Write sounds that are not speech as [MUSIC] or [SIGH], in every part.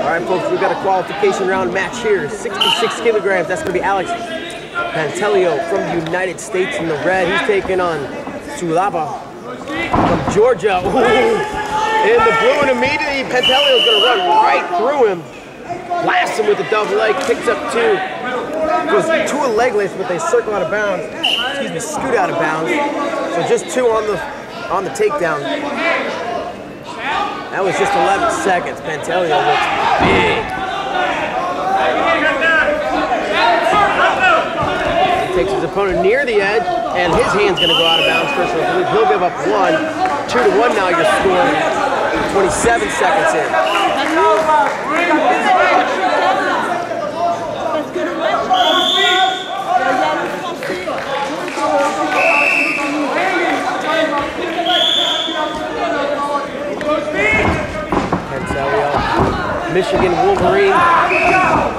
All right, folks, we've got a qualification round match here. 66 kilograms. That's going to be Alex Pantaleo from the United States in the red. He's taking on Sulava from Georgia. [LAUGHS] In the blue, and immediately Pantaleo's going to run right through him. Blast him with a double leg, picks up two. Goes two a leg lifts, but they circle out of bounds. Excuse me, scoot out of bounds. So just two on the on the takedown. That was just 11 seconds. Pantaleo looks big. He takes his opponent near the edge, and his hand's going to go out of bounds first. So he'll give up one. Two to one now, you're scoring 27 seconds in. Michigan Wolverine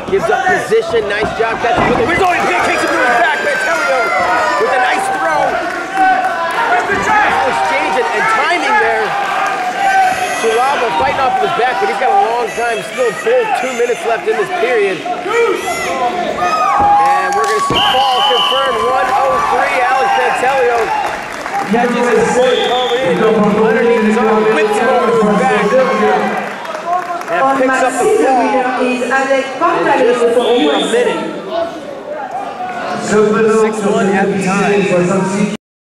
gives up position. Nice job catching with the whistle. He takes him to his back. Pantaleo with a nice throw. Exchange and, and timing there. Sulava fighting off of his back, but he's got a long time. Still full two minutes left in this period. And we're going to see fall confirmed 103. Alex Pantaleo catches his foot coming in underneath his arm, whips him over to his back and picks up the fall in just over a minute. 6-1 at the time.